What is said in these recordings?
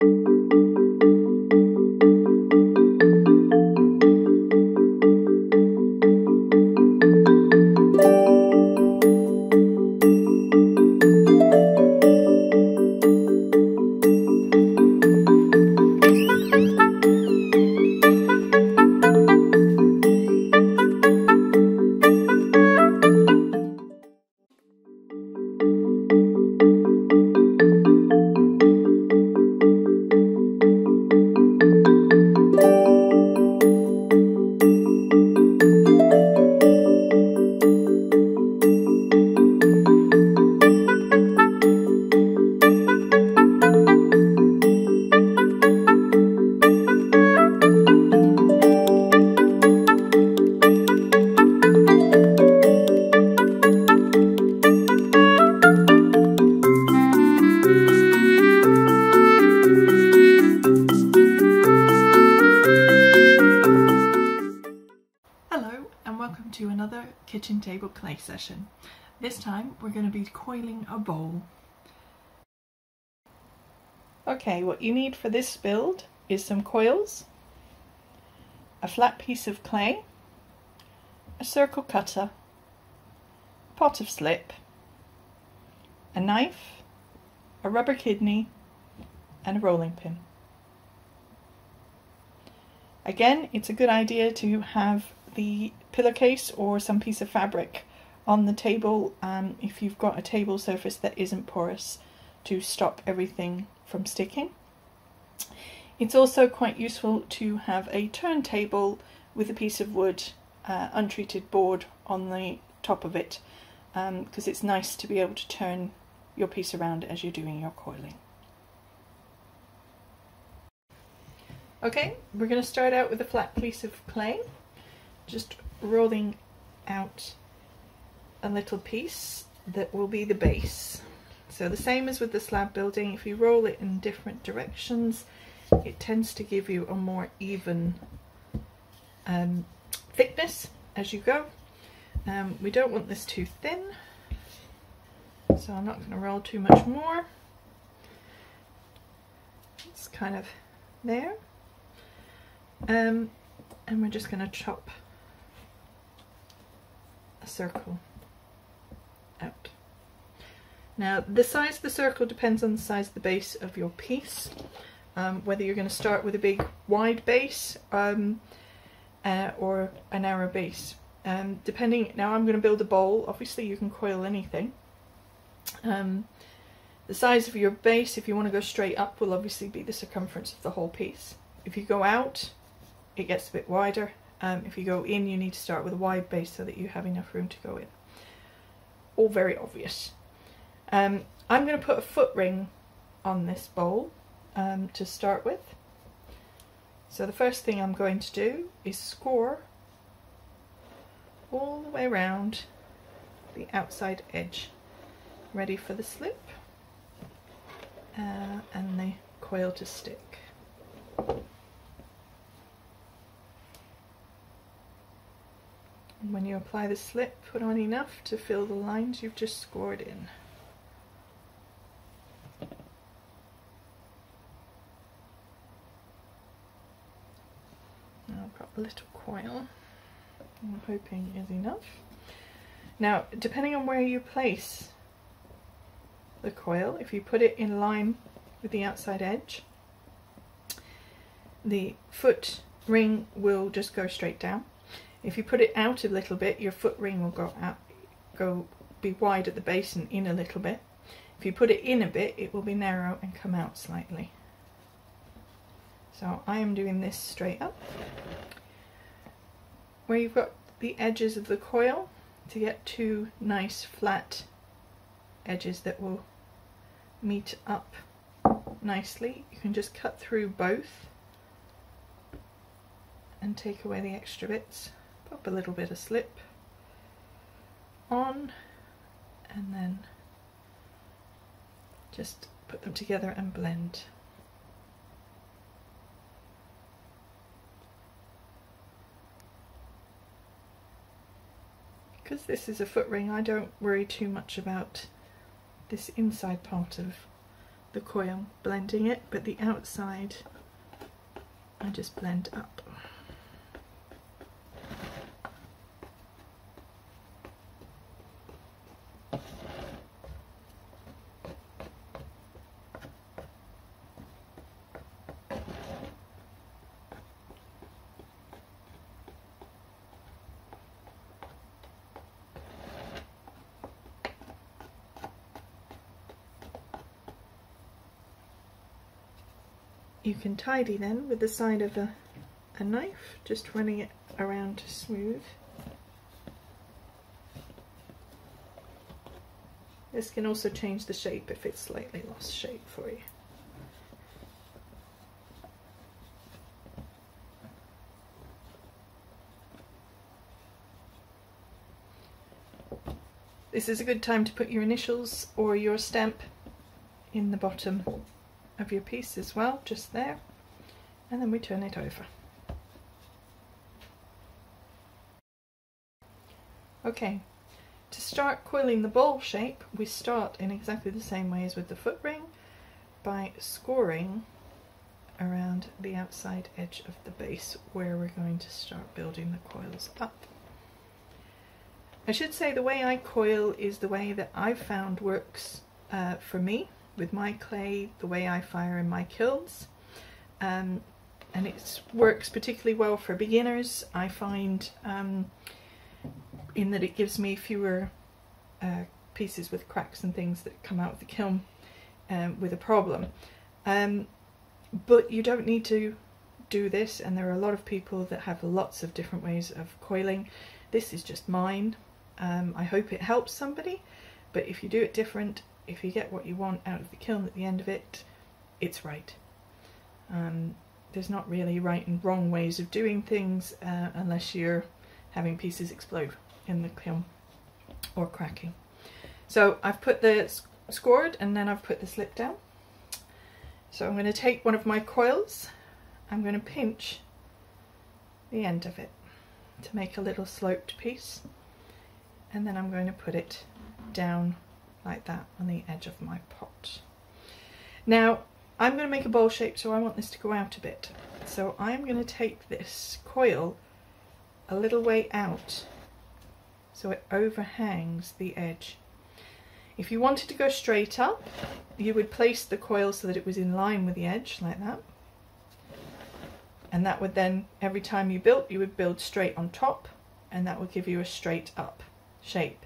to session. This time we're going to be coiling a bowl. Okay, what you need for this build is some coils, a flat piece of clay, a circle cutter, pot of slip, a knife, a rubber kidney and a rolling pin. Again, it's a good idea to have the pillowcase or some piece of fabric on the table um, if you've got a table surface that isn't porous to stop everything from sticking. It's also quite useful to have a turntable with a piece of wood, uh, untreated board on the top of it because um, it's nice to be able to turn your piece around as you're doing your coiling. Okay, we're going to start out with a flat piece of clay just rolling out a little piece that will be the base. So the same as with the slab building, if you roll it in different directions, it tends to give you a more even um, thickness as you go. Um, we don't want this too thin, so I'm not going to roll too much more. It's kind of there. Um, and we're just going to chop a circle. Now the size of the circle depends on the size of the base of your piece. Um, whether you're going to start with a big wide base um, uh, or a narrow base. Um, depending, now I'm going to build a bowl, obviously you can coil anything. Um, the size of your base, if you want to go straight up, will obviously be the circumference of the whole piece. If you go out, it gets a bit wider um, if you go in, you need to start with a wide base so that you have enough room to go in. All very obvious. Um, I'm going to put a foot ring on this bowl um, to start with. So the first thing I'm going to do is score all the way around the outside edge. Ready for the slip uh, and the coil to stick. And when you apply the slip, put on enough to fill the lines you've just scored in. Now I've got a little coil, I'm hoping is enough. Now, depending on where you place the coil, if you put it in line with the outside edge, the foot ring will just go straight down. If you put it out a little bit, your foot ring will go out, go be wide at the base and in a little bit. If you put it in a bit, it will be narrow and come out slightly. So I am doing this straight up. Where you've got the edges of the coil to get two nice flat edges that will meet up nicely, you can just cut through both and take away the extra bits pop a little bit of slip on and then just put them together and blend. Because this is a foot ring I don't worry too much about this inside part of the coil, blending it, but the outside I just blend up. Can tidy then with the side of a, a knife, just running it around to smooth. This can also change the shape if it's slightly lost shape for you. This is a good time to put your initials or your stamp in the bottom of your piece as well, just there. And then we turn it over. Okay, to start coiling the ball shape, we start in exactly the same way as with the foot ring by scoring around the outside edge of the base where we're going to start building the coils up. I should say the way I coil is the way that I've found works uh, for me with my clay, the way I fire in my kilns. Um, and it works particularly well for beginners. I find um, in that it gives me fewer uh, pieces with cracks and things that come out of the kiln um, with a problem. Um, but you don't need to do this and there are a lot of people that have lots of different ways of coiling. This is just mine. Um, I hope it helps somebody, but if you do it different, if you get what you want out of the kiln at the end of it, it's right. Um, there's not really right and wrong ways of doing things uh, unless you're having pieces explode in the kiln or cracking. So I've put the scored and then I've put the slip down. So I'm going to take one of my coils, I'm going to pinch the end of it to make a little sloped piece and then I'm going to put it down like that on the edge of my pot. Now I'm going to make a bowl shape so I want this to go out a bit. So I'm going to take this coil a little way out so it overhangs the edge. If you wanted to go straight up, you would place the coil so that it was in line with the edge, like that. And that would then, every time you built, you would build straight on top, and that would give you a straight up shape.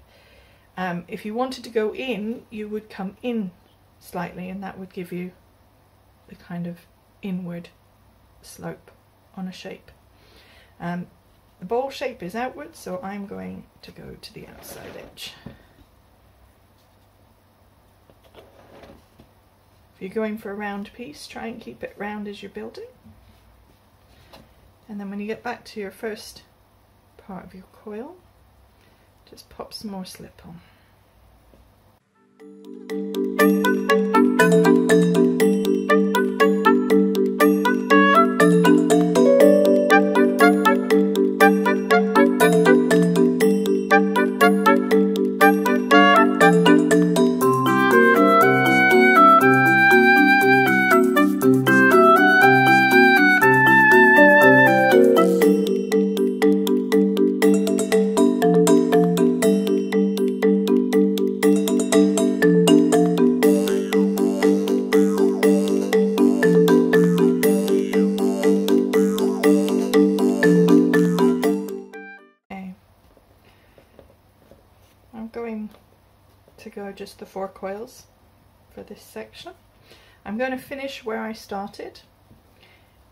Um, if you wanted to go in, you would come in slightly and that would give you the kind of inward slope on a shape. Um, the ball shape is outward, so I'm going to go to the outside edge. If you're going for a round piece, try and keep it round as you're building. And then when you get back to your first part of your coil, just pop some more slip on. Just section. I'm going to finish where I started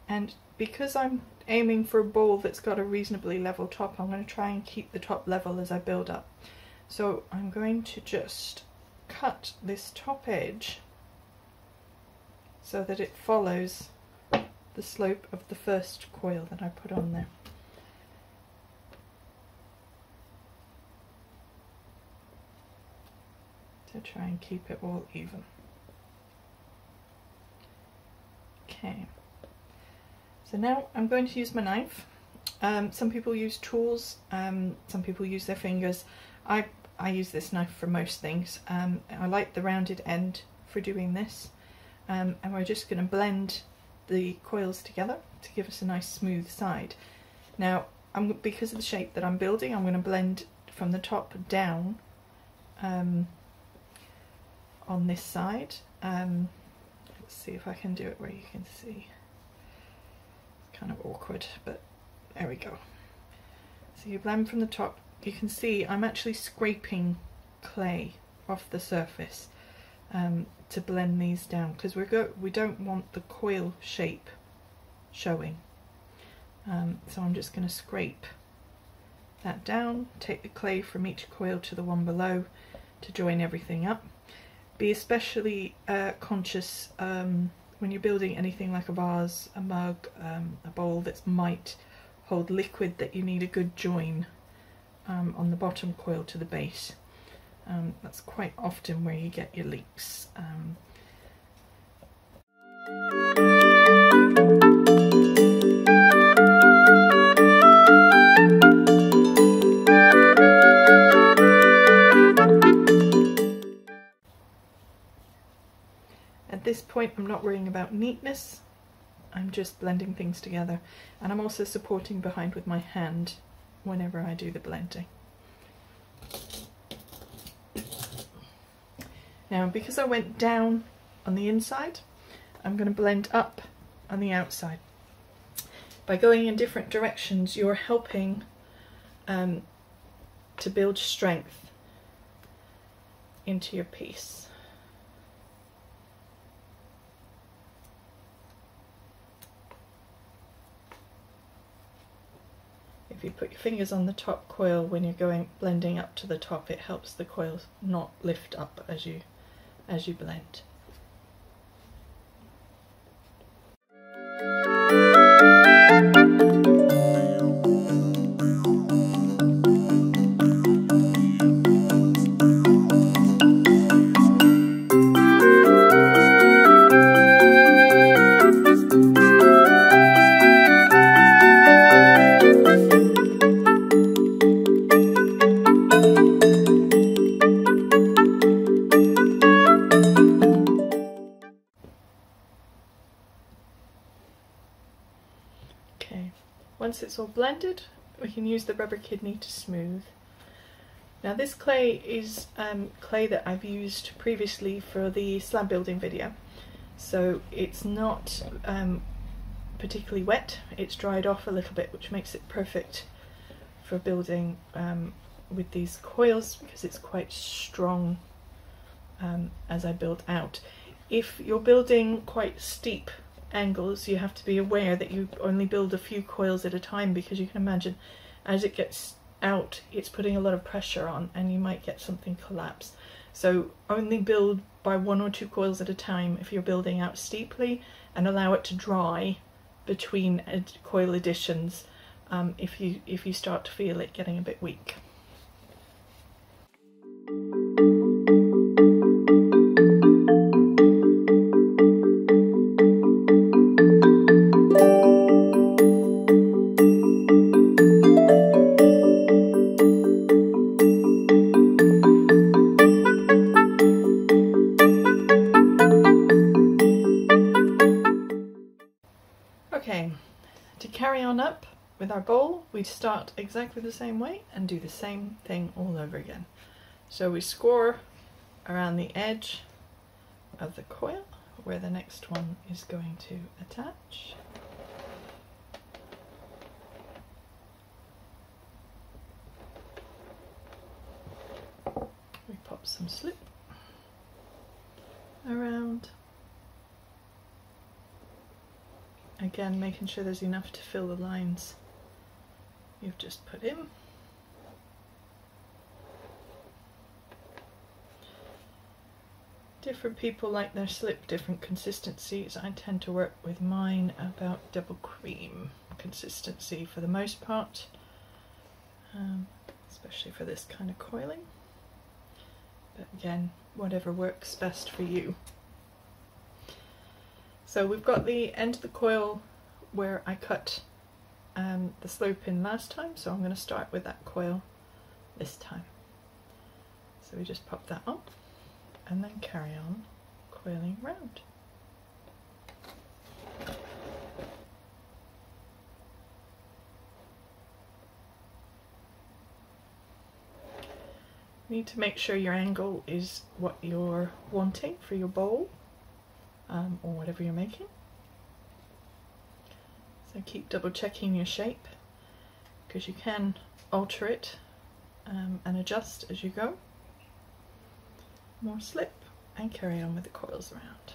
and because I'm aiming for a ball that's got a reasonably level top I'm going to try and keep the top level as I build up. So I'm going to just cut this top edge so that it follows the slope of the first coil that I put on there. to try and keep it all even. Okay, so now I'm going to use my knife. Um, some people use tools, um, some people use their fingers. I, I use this knife for most things. Um, I like the rounded end for doing this. um, and we're just going to blend the coils together to give us a nice smooth side. Now, I'm, because of the shape that I'm building, I'm going to blend from the top down um, on this side. Um, let's see if I can do it where you can see. It's kind of awkward, but there we go. So you blend from the top. You can see I'm actually scraping clay off the surface um, to blend these down because we go we don't want the coil shape showing. Um, so I'm just going to scrape that down, take the clay from each coil to the one below to join everything up. Be especially uh, conscious um, when you're building anything like a vase, a mug, um, a bowl that might hold liquid that you need a good join um, on the bottom coil to the base. Um, that's quite often where you get your leaks. This point I'm not worrying about neatness, I'm just blending things together and I'm also supporting behind with my hand whenever I do the blending. Now because I went down on the inside, I'm going to blend up on the outside. By going in different directions, you're helping um, to build strength into your piece. If you put your fingers on the top coil when you're going blending up to the top it helps the coils not lift up as you as you blend. Blended, we can use the rubber kidney to smooth. Now this clay is um, clay that I've used previously for the slab building video. So it's not um, particularly wet, it's dried off a little bit which makes it perfect for building um, with these coils because it's quite strong um, as I build out. If you're building quite steep angles you have to be aware that you only build a few coils at a time because you can imagine as it gets out it's putting a lot of pressure on and you might get something collapse so only build by one or two coils at a time if you're building out steeply and allow it to dry between coil additions um, if you if you start to feel it getting a bit weak. Our bowl, we start exactly the same way and do the same thing all over again. So we score around the edge of the coil where the next one is going to attach. We pop some slip around again making sure there's enough to fill the lines you've just put in. Different people like their slip different consistencies. I tend to work with mine about double cream consistency for the most part, um, especially for this kind of coiling. But again, whatever works best for you. So we've got the end of the coil where I cut um, the slope in last time, so I'm going to start with that coil this time. So we just pop that on and then carry on coiling round. need to make sure your angle is what you're wanting for your bowl um, or whatever you're making. Keep double checking your shape because you can alter it um, and adjust as you go. More slip and carry on with the coils around.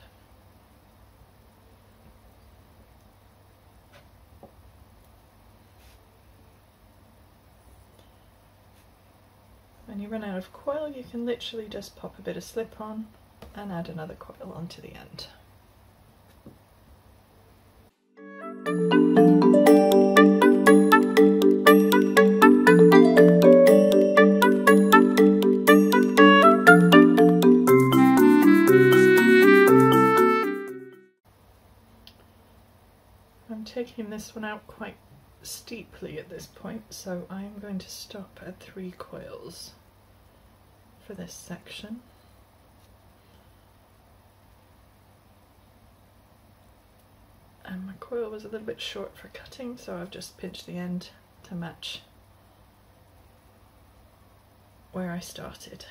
When you run out of coil you can literally just pop a bit of slip on and add another coil onto the end. One out quite steeply at this point, so I'm going to stop at three coils for this section. And my coil was a little bit short for cutting, so I've just pinched the end to match where I started.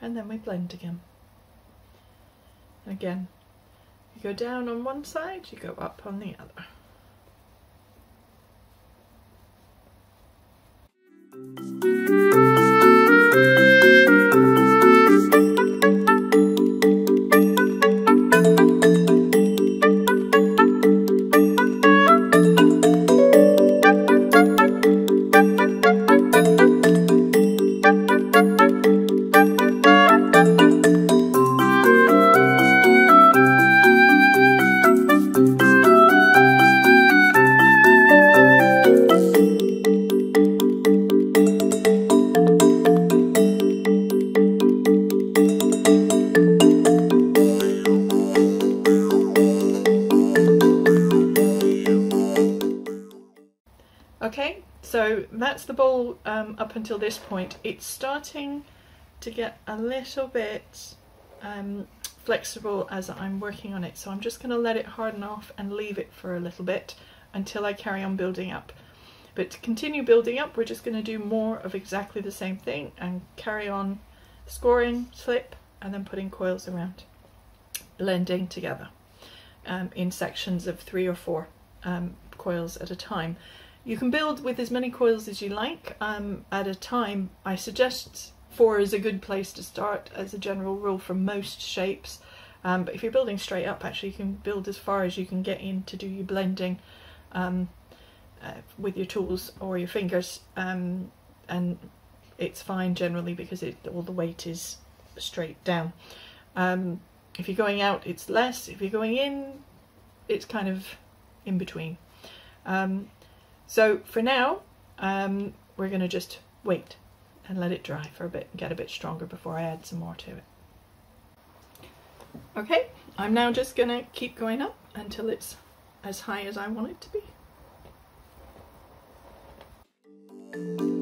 And then we blend again. Again, you go down on one side, you go up on the other. Okay, so that's the ball um, up until this point. It's starting to get a little bit um, flexible as I'm working on it. So I'm just going to let it harden off and leave it for a little bit until I carry on building up. But to continue building up, we're just going to do more of exactly the same thing and carry on scoring, slip, and then putting coils around, blending together um, in sections of three or four um, coils at a time. You can build with as many coils as you like um, at a time. I suggest four is a good place to start as a general rule for most shapes. Um, but if you're building straight up, actually you can build as far as you can get in to do your blending um, uh, with your tools or your fingers. Um, and it's fine generally because it, all the weight is straight down. Um, if you're going out, it's less. If you're going in, it's kind of in between. Um, so for now, um, we're going to just wait and let it dry for a bit and get a bit stronger before I add some more to it. Okay, I'm now just going to keep going up until it's as high as I want it to be.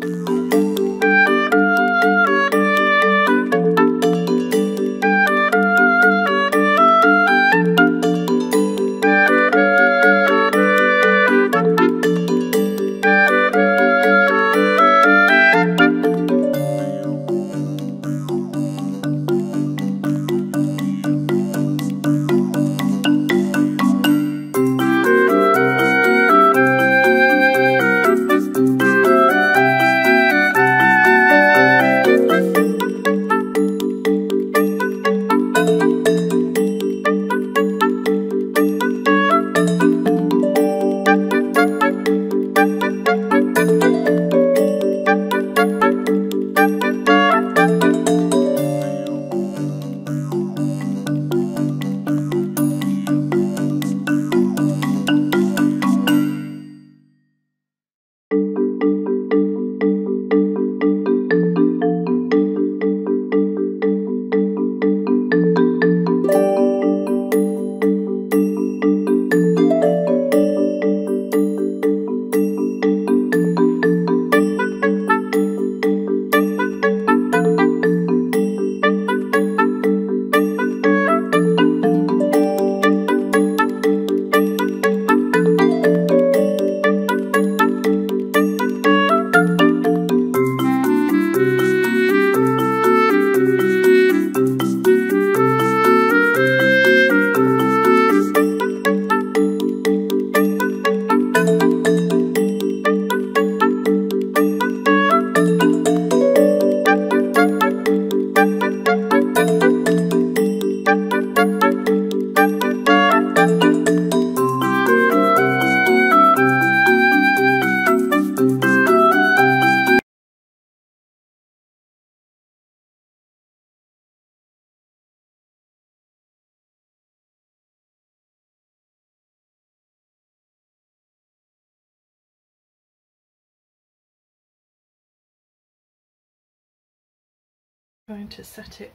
Going to set it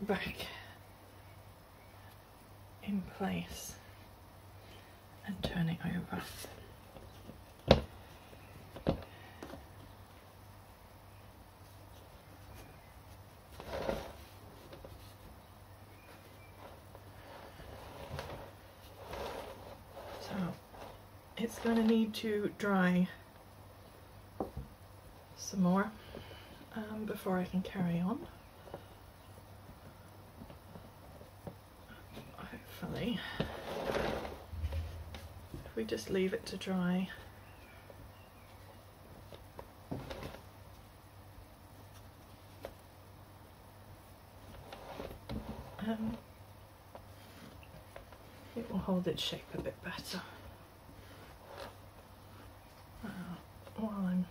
back in place and turn it over. So it's going to need to dry some more um, before I can carry on. If we just leave it to dry. Um, it will hold its shape a bit better. Uh, while I'm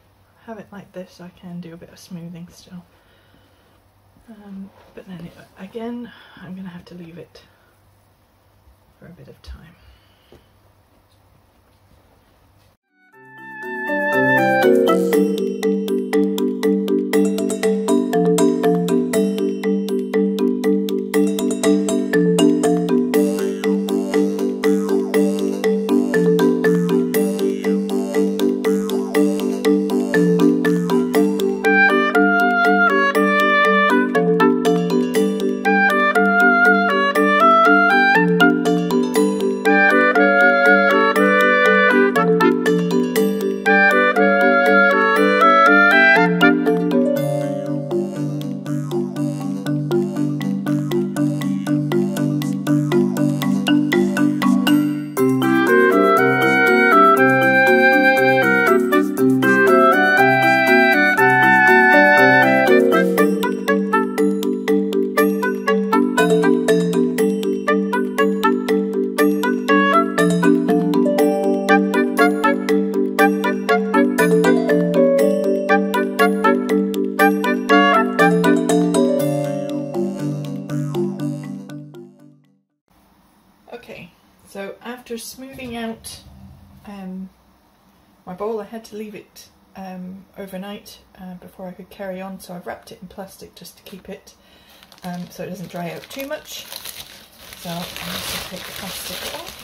have it like this I can do a bit of smoothing still. Um, but then it, again I'm going to have to leave it for a bit of time. Out um, my bowl, I had to leave it um, overnight uh, before I could carry on, so I've wrapped it in plastic just to keep it um, so it doesn't dry out too much. So I'm going to take the plastic off.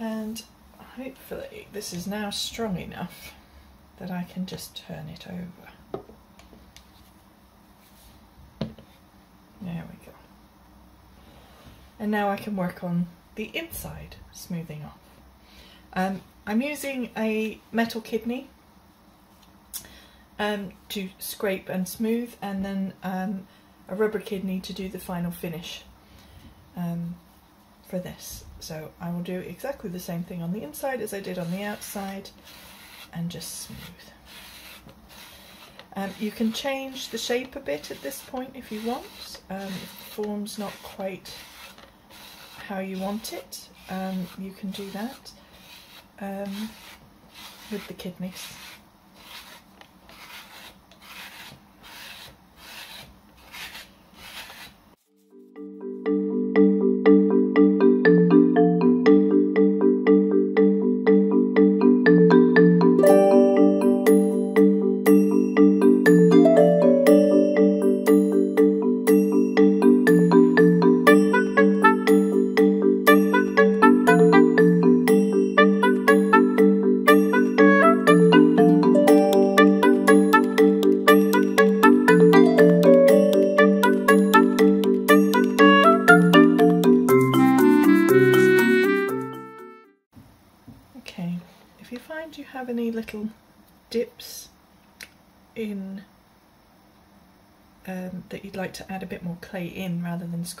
And hopefully this is now strong enough that I can just turn it over. There we go. And now I can work on the inside smoothing off. Um, I'm using a metal kidney um, to scrape and smooth and then um, a rubber kidney to do the final finish um, for this. So I will do exactly the same thing on the inside as I did on the outside and just smooth. Um, you can change the shape a bit at this point if you want, um, if the form's not quite how you want it, um, you can do that um, with the kidneys.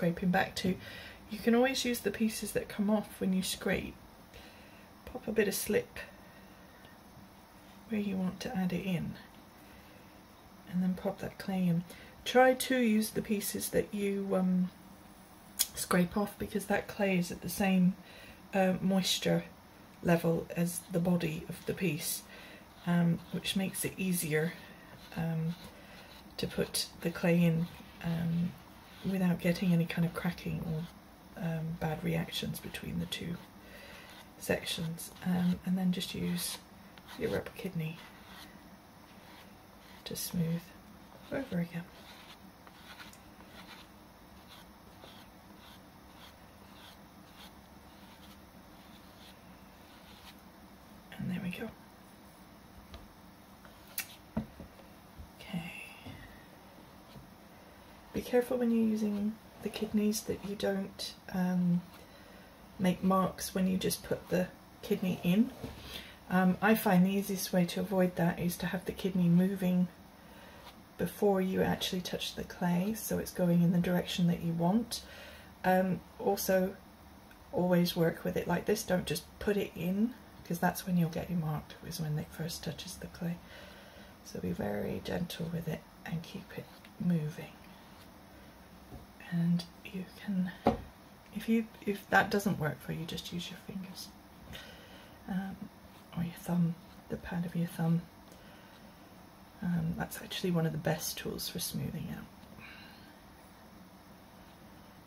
Scraping back to, you can always use the pieces that come off when you scrape. Pop a bit of slip where you want to add it in and then pop that clay in. Try to use the pieces that you um, scrape off because that clay is at the same uh, moisture level as the body of the piece, um, which makes it easier um, to put the clay in um, without getting any kind of cracking or um, bad reactions between the two. sections um, and then just use your rubber kidney to smooth over again. And there we go. Okay. Be careful when you're using the kidneys that you don't um, make marks when you just put the kidney in. Um, I find the easiest way to avoid that is to have the kidney moving before you actually touch the clay so it's going in the direction that you want. Um, also always work with it like this, don't just put it in because that's when you'll get your marked is when it first touches the clay. So be very gentle with it and keep it moving. And you can, if you if that doesn't work for you, just use your fingers um, or your thumb, the pad of your thumb. Um, that's actually one of the best tools for smoothing out.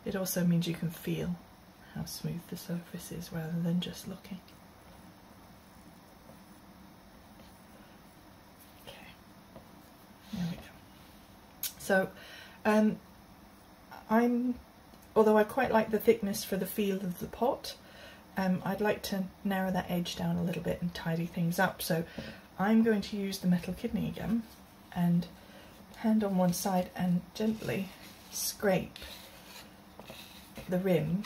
It also means you can feel how smooth the surface is rather than just looking. Okay. There we go. So, um, I'm, although I quite like the thickness for the feel of the pot, um, I'd like to narrow that edge down a little bit and tidy things up. So I'm going to use the metal kidney again and hand on one side and gently scrape the rim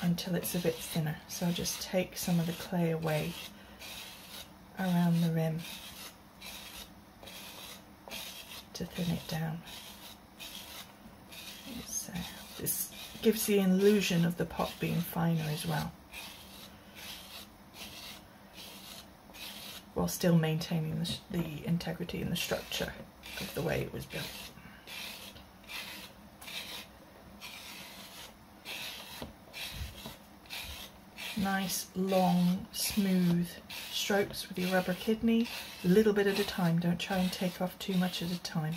until it's a bit thinner. So I'll just take some of the clay away around the rim to thin it down. This gives the illusion of the pot being finer as well. While still maintaining the, the integrity and the structure of the way it was built. Nice, long, smooth strokes with your rubber kidney, a little bit at a time, don't try and take off too much at a time.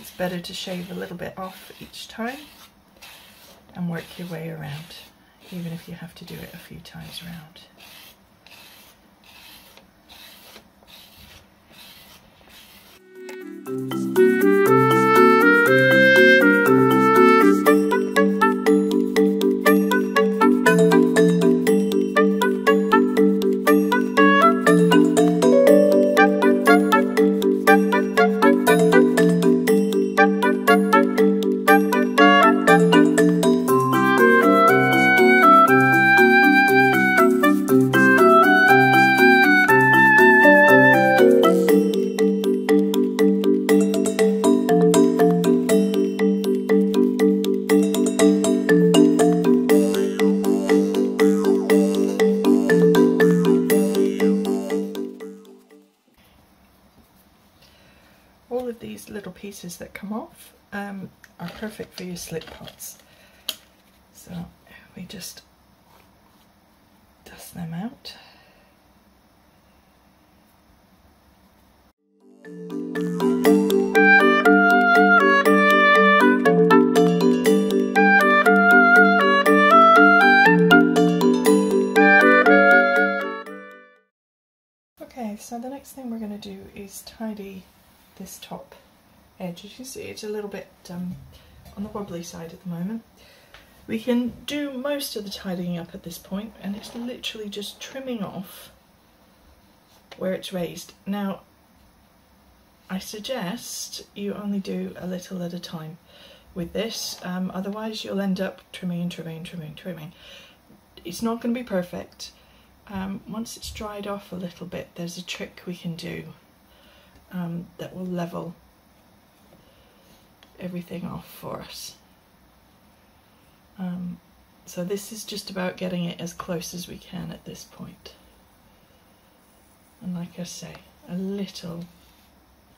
It's better to shave a little bit off each time and work your way around, even if you have to do it a few times around. Perfect for your slip pots. So we just dust them out. Okay, so the next thing we're going to do is tidy this top edge. As you see, it's a little bit um, on the wobbly side at the moment. We can do most of the tidying up at this point, and it's literally just trimming off where it's raised. Now, I suggest you only do a little at a time with this, um, otherwise you'll end up trimming and trimming and trimming and trimming. It's not going to be perfect. Um, once it's dried off a little bit, there's a trick we can do um, that will level everything off for us. Um, so this is just about getting it as close as we can at this point. And like I say, a little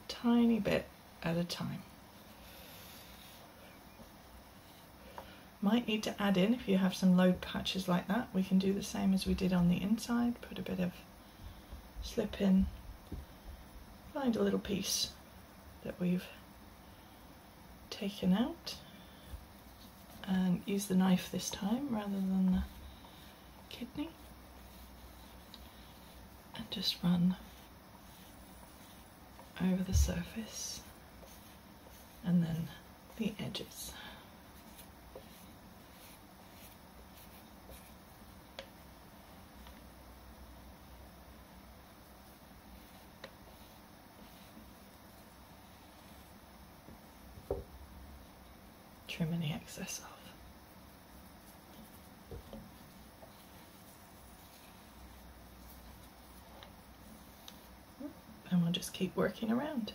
tiny bit at a time. Might need to add in, if you have some low patches like that, we can do the same as we did on the inside, put a bit of slip in, find a little piece that we've taken out and use the knife this time rather than the kidney and just run over the surface and then the edges. Trim any excess off. And we'll just keep working around.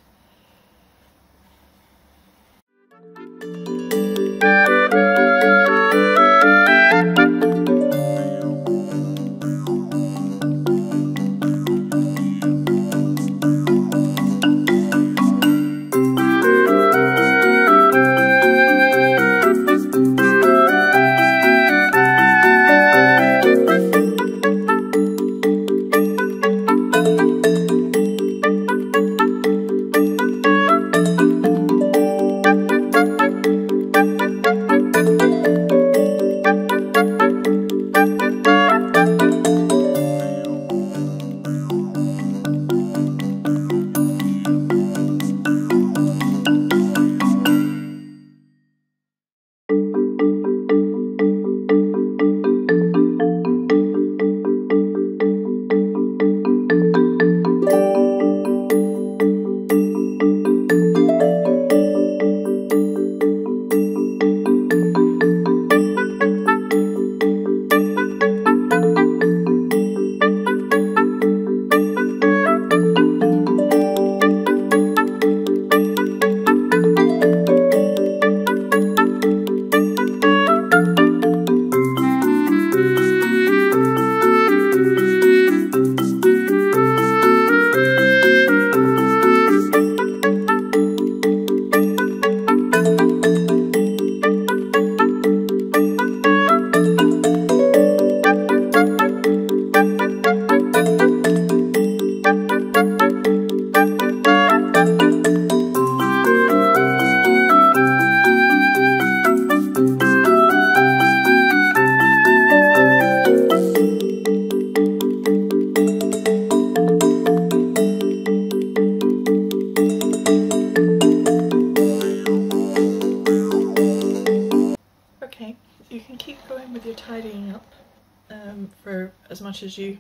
Much as you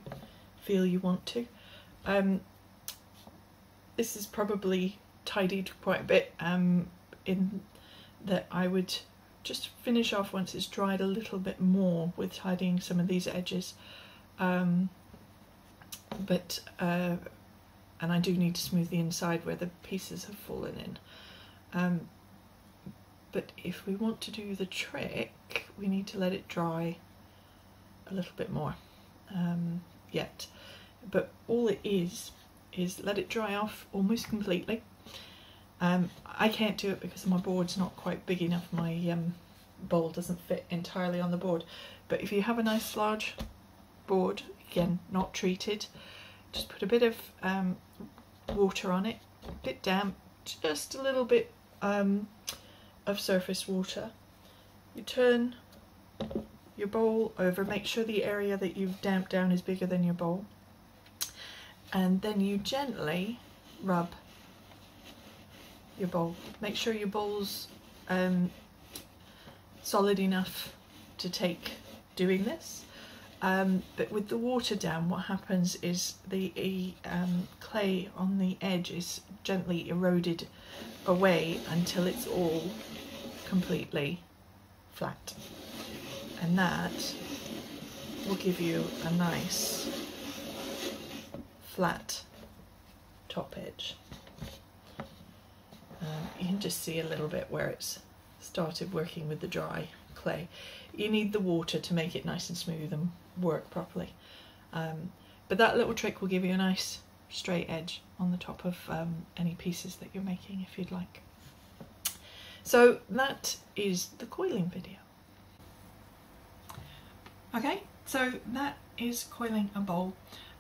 feel you want to. Um, this is probably tidied quite a bit um, in that I would just finish off once it's dried a little bit more with tidying some of these edges. Um, but, uh, and I do need to smooth the inside where the pieces have fallen in. Um, but if we want to do the trick, we need to let it dry a little bit more um, yet. But all it is, is let it dry off almost completely. Um, I can't do it because my board's not quite big enough. My um, bowl doesn't fit entirely on the board. But if you have a nice large board, again, not treated, just put a bit of um, water on it, a bit damp, just a little bit um, of surface water. You turn your bowl over. Make sure the area that you've damped down is bigger than your bowl. And then you gently rub your bowl. Make sure your bowl's um, solid enough to take doing this. Um, but with the water down, what happens is the um, clay on the edge is gently eroded away until it's all completely flat and that will give you a nice flat top edge. Um, you can just see a little bit where it's started working with the dry clay. You need the water to make it nice and smooth and work properly. Um, but that little trick will give you a nice straight edge on the top of um, any pieces that you're making if you'd like. So that is the coiling video. Okay, so that is coiling a bowl.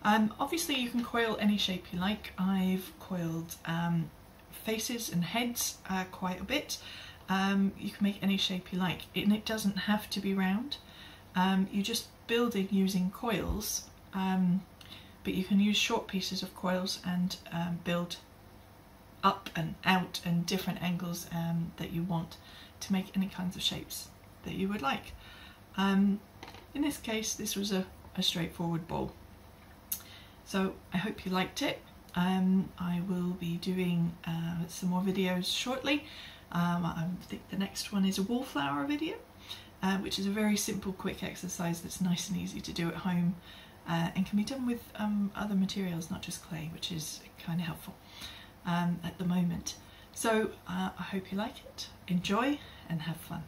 Um, obviously you can coil any shape you like. I've coiled um, faces and heads uh, quite a bit. Um, you can make any shape you like and it doesn't have to be round. Um, you just building using coils, um, but you can use short pieces of coils and um, build up and out and different angles that you want to make any kinds of shapes that you would like. Um, in this case, this was a, a straightforward bowl. So I hope you liked it. Um, I will be doing uh, some more videos shortly. Um, I think the next one is a wallflower video, uh, which is a very simple, quick exercise that's nice and easy to do at home uh, and can be done with um, other materials, not just clay, which is kind of helpful um, at the moment. So uh, I hope you like it, enjoy and have fun.